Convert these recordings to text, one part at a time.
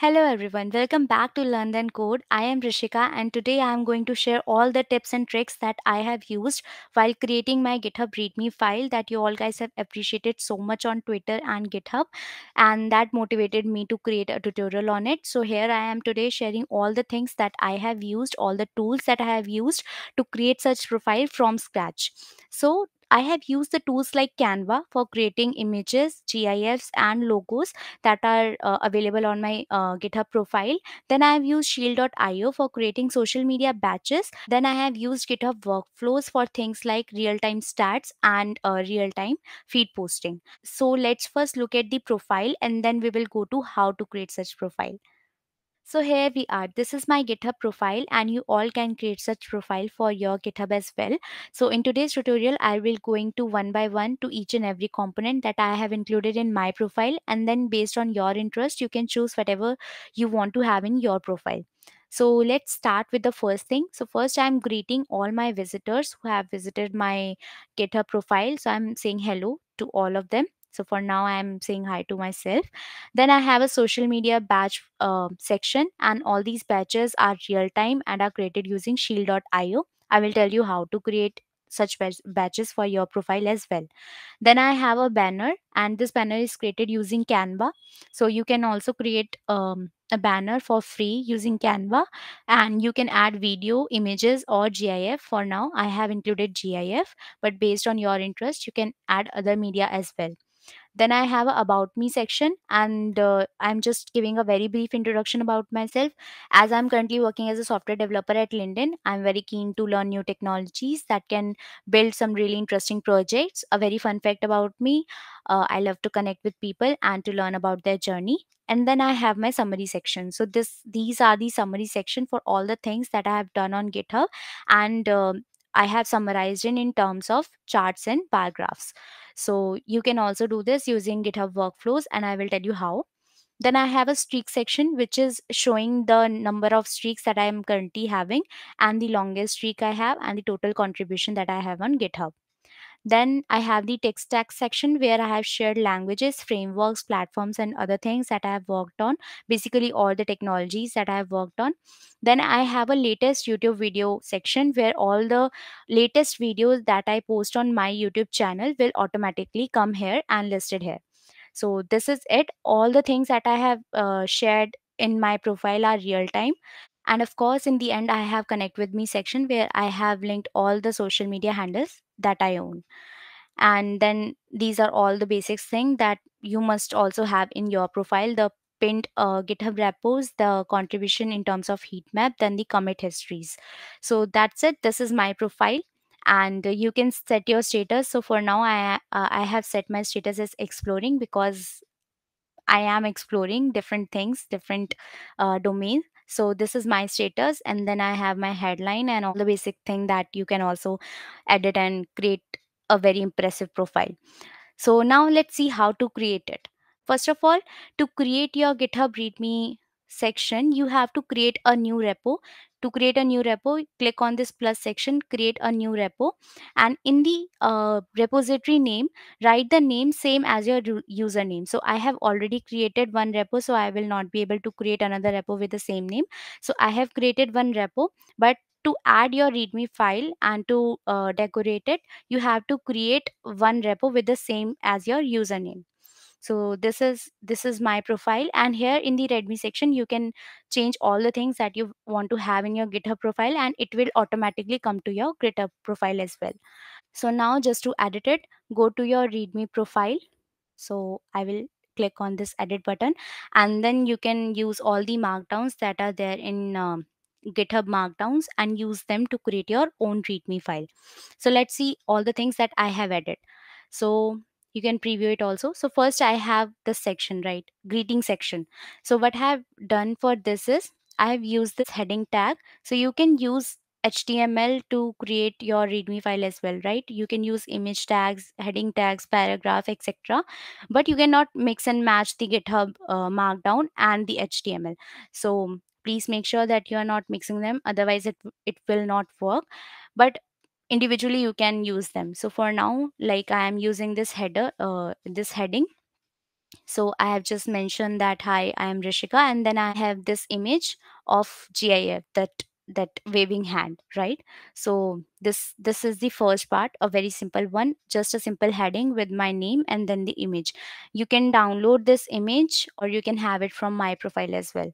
Hello everyone, welcome back to Learn Then Code. I am Rishika and today I am going to share all the tips and tricks that I have used while creating my GitHub README file that you all guys have appreciated so much on Twitter and GitHub and that motivated me to create a tutorial on it. So here I am today sharing all the things that I have used, all the tools that I have used to create such profile from scratch. So I have used the tools like Canva for creating images, GIFs, and logos that are uh, available on my uh, GitHub profile. Then I have used Shield.io for creating social media badges. Then I have used GitHub workflows for things like real time stats and uh, real time feed posting. So let's first look at the profile and then we will go to how to create such profile. So here we are. This is my GitHub profile and you all can create such profile for your GitHub as well. So in today's tutorial, I will going to one by one to each and every component that I have included in my profile. And then based on your interest, you can choose whatever you want to have in your profile. So let's start with the first thing. So first I'm greeting all my visitors who have visited my GitHub profile. So I'm saying hello to all of them. So for now, I'm saying hi to myself. Then I have a social media badge uh, section, and all these badges are real time and are created using shield.io. I will tell you how to create such badges for your profile as well. Then I have a banner, and this banner is created using Canva. So you can also create um, a banner for free using Canva, and you can add video, images, or GIF. For now, I have included GIF, but based on your interest, you can add other media as well then i have a about me section and uh, i'm just giving a very brief introduction about myself. As i'm currently working as a software developer at linkedin i'm very keen to learn new technologies that can build some really interesting projects. A very fun fact about me uh, i love to connect with people and to learn about their journey. And then i have my summary section. So this these are the summary section for all the things that i have done on github. And um i have summarized in in terms of charts and bar graphs so you can also do this using GitHub workflows, and I will tell you how. Then I have a streak section, which is showing the number of streaks that I am currently having, and the longest streak I have, and the total contribution that I have on GitHub. Then I have the tech stack section where I have shared languages, frameworks, platforms, and other things that I have worked on. Basically, all the technologies that I have worked on. Then I have a latest YouTube video section where all the latest videos that I post on my YouTube channel will automatically come here and listed here. So this is it. All the things that I have uh, shared in my profile are real time and of course in the end i have connect with me section where i have linked all the social media handles that i own. And then these are all the basics thing that you must also have in your profile the pinned uh, github repos the contribution in terms of heat map then the commit histories. So that's it. This is my profile. And you can set your status. So for now i uh, i have set my status as exploring because I am exploring different things, different uh, domains. So this is my status, and then I have my headline and all the basic thing that you can also edit and create a very impressive profile. So now let's see how to create it. First of all, to create your GitHub README section, you have to create a new repo. To create a new repo, click on this plus section, create a new repo, and in the uh, repository name, write the name same as your username. So I have already created one repo, so I will not be able to create another repo with the same name. So I have created one repo, but to add your readme file and to uh, decorate it you have to create one repo with the same as your username so this is this is my profile and here in the readme section you can change all the things that you want to have in your github profile and it will automatically come to your github profile as well. So now just to edit it go to your readme profile. So i will click on this edit button and then you can use all the markdowns that are there in um, github markdowns and use them to create your own readme file. So let's see all the things that i have added. So you can preview it also. So first i have this section right? Greeting section. So what i have done for this is i have used this heading tag. So you can use html to create your readme file as well right? You can use image tags heading tags paragraph etc but you cannot mix and match the github uh, markdown and the html so please make sure that you are not mixing them. Otherwise it it will not work. But individually you can use them. So for now like i am using this header uh, this heading. So i have just mentioned that hi i am rishika and then i have this image of gif that that waving hand right? So this this is the first part a very simple one just a simple heading with my name and then the image. You can download this image or you can have it from my profile as well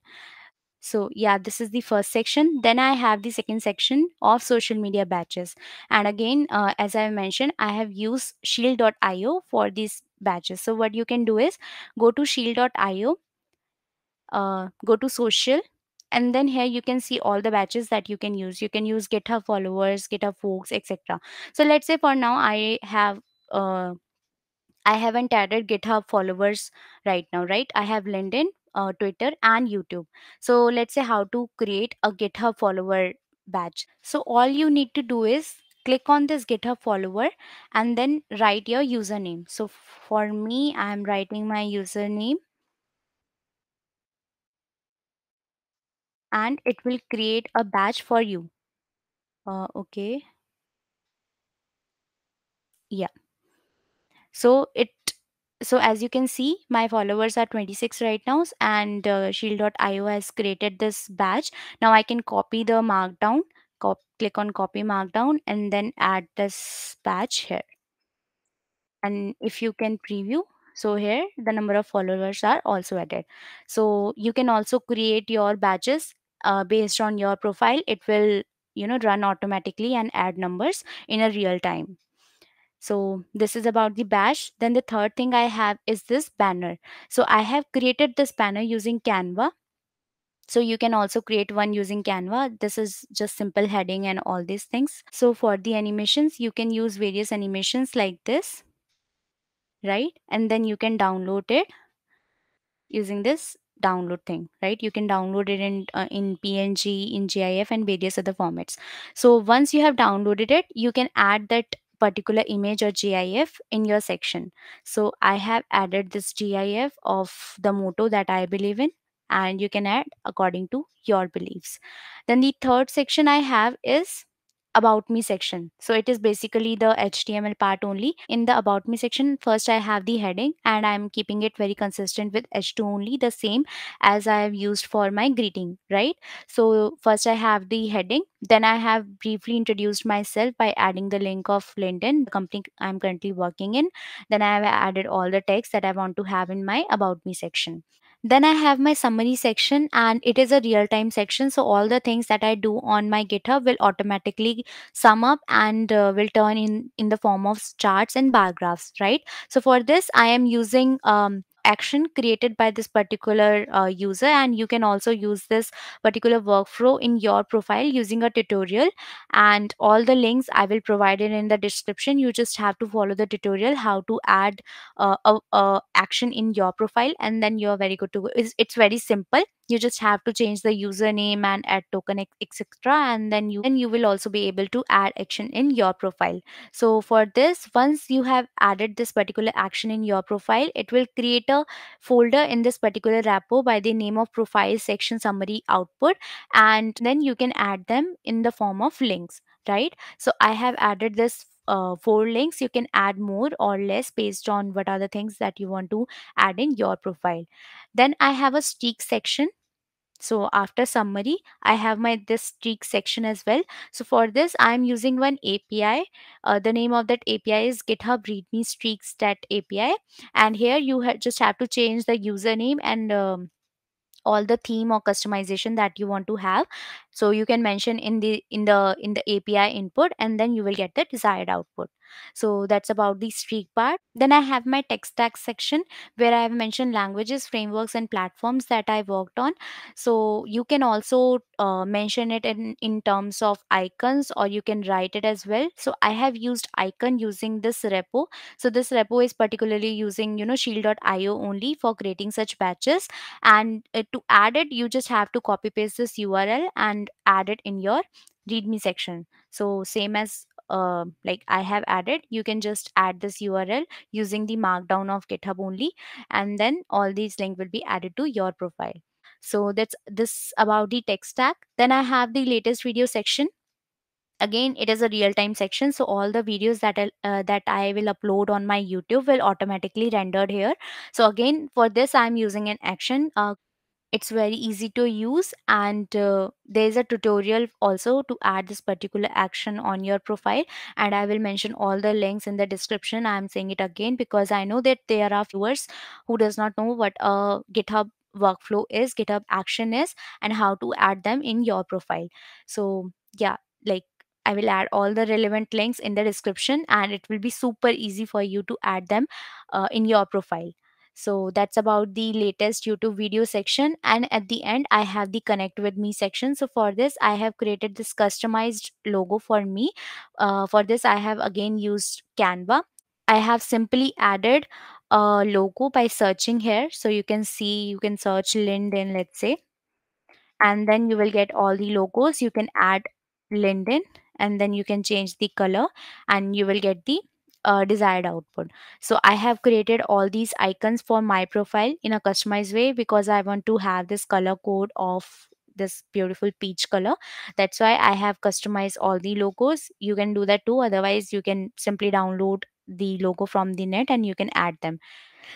so, yeah, this is the first section. Then I have the second section of social media badges. And again, uh, as I mentioned, I have used shield.io for these badges. So, what you can do is go to shield.io, uh, go to social, and then here you can see all the badges that you can use. You can use GitHub followers, GitHub forks, etc. So, let's say for now I have. Uh, I haven't added GitHub followers right now, right? I have LinkedIn, uh, Twitter, and YouTube. So let's say how to create a GitHub follower badge. So all you need to do is click on this GitHub follower and then write your username. So for me, I'm writing my username and it will create a badge for you. Uh, okay. Yeah. So it so as you can see my followers are 26 right now and uh, shield.io has created this badge. Now i can copy the markdown cop- click on copy markdown and then add this badge here. And if you can preview so here the number of followers are also added. So you can also create your badges uh, based on your profile. It will you know run automatically and add numbers in a real time so this is about the bash. Then the third thing I have is this banner. So I have created this banner using Canva. So you can also create one using Canva. This is just simple heading and all these things. So for the animations, you can use various animations like this, right? And then you can download it using this download thing right you can download it in uh, in png in gif and various other formats so once you have downloaded it you can add that particular image or gif in your section. So i have added this gif of the motto that i believe in and you can add according to your beliefs. Then the third section i have is about me section. So it is basically the html part only. In the about me section first i have the heading and i'm keeping it very consistent with h2 only the same as i have used for my greeting right? So first i have the heading then i have briefly introduced myself by adding the link of linkedin the company i'm currently working in. Then i have added all the text that i want to have in my about me section then I have my summary section and it is a real time section. So all the things that I do on my GitHub will automatically sum up and uh, will turn in in the form of charts and bar graphs, right? So for this, I am using um, action created by this particular uh, user and you can also use this particular workflow in your profile using a tutorial. And all the links i will provide it in the description. You just have to follow the tutorial how to add uh, a, a action in your profile and then you're very good to go. It's, it's very simple you just have to change the username and add token etc and then you and you will also be able to add action in your profile. So for this once you have added this particular action in your profile it will create a folder in this particular repo by the name of profile section summary output and then you can add them in the form of links right? So i have added this uh, four links you can add more or less based on what are the things that you want to add in your profile. Then i have a streak section. So after summary i have my this streak section as well. So for this i'm using one api uh, the name of that api is github readme streaks stat api and here you ha- just have to change the username and um, all the theme or customization that you want to have so you can mention in the in the in the api input and then you will get the desired output. So that's about the streak part. Then i have my tech stack section where i have mentioned languages frameworks and platforms that i worked on. So you can also uh, mention it in in terms of icons or you can write it as well. So i have used icon using this repo. So this repo is particularly using you know shield.io only for creating such badges. And uh, to add it you just have to copy paste this url and add it in your readme section. So same as uh, like i have added you can just add this url using the markdown of github only and then all these links will be added to your profile. So that's this about the tech stack. Then i have the latest video section. Again it is a real time section so all the videos that I, uh, that i will upload on my youtube will automatically rendered here. So again for this i'm using an action uh, it's very easy to use and uh, there's a tutorial also to add this particular action on your profile and i will mention all the links in the description. I'm saying it again because i know that there are viewers who does not know what a github workflow is github action is and how to add them in your profile. So yeah like i will add all the relevant links in the description and it will be super easy for you to add them uh, in your profile so that's about the latest YouTube video section. And at the end, I have the connect with me section. So for this, I have created this customized logo for me. Uh, for this, I have again used Canva. I have simply added a logo by searching here. So you can see, you can search LinkedIn, let's say and then you will get all the logos you can add LinkedIn and then you can change the color and you will get the uh, desired output. So i have created all these icons for my profile in a customized way because i want to have this color code of this beautiful peach color. That's why i have customized all the logos. You can do that too. Otherwise you can simply download the logo from the net and you can add them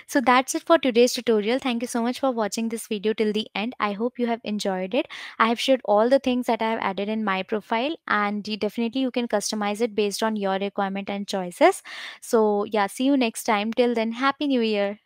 so that's it for today's tutorial. Thank you so much for watching this video till the end. I hope you have enjoyed it. I have shared all the things that I have added in my profile and definitely you can customize it based on your requirement and choices. So yeah, see you next time. Till then, happy new year.